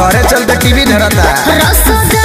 तोरे चलते टीवी धरता है।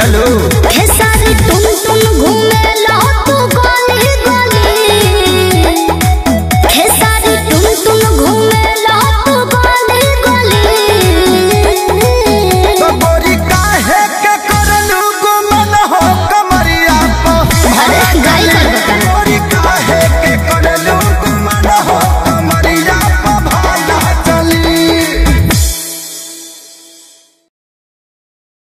चलो